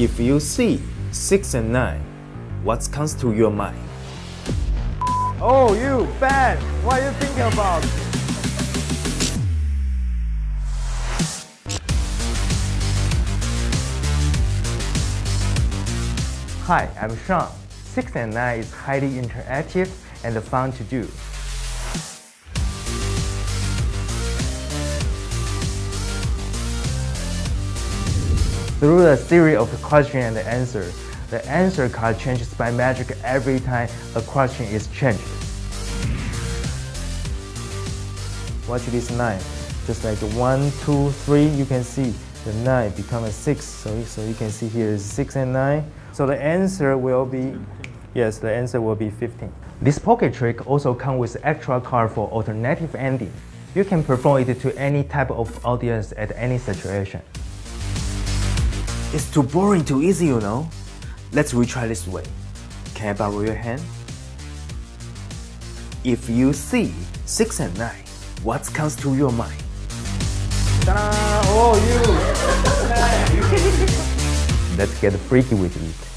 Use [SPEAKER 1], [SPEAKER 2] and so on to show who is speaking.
[SPEAKER 1] If you see 6 and 9, what comes to your mind?
[SPEAKER 2] Oh, you, Ben, what are you thinking about? Hi, I'm Sean. 6 and 9 is highly interactive and fun to do. Through the series of question and answer, the answer card changes by magic every time a question is changed. Watch this 9. Just like 1, 2, 3, you can see the 9 become a 6. So, so you can see here is 6 and 9. So the answer will be, yes, the answer will be 15. This pocket trick also comes with extra card for alternative ending. You can perform it to any type of audience at any situation.
[SPEAKER 1] It's too boring, too easy, you know. Let's retry this way. Can I borrow your hand? If you see 6 and 9, what comes to your mind?
[SPEAKER 2] Ta-da! Oh, you!
[SPEAKER 1] Let's get freaky with it.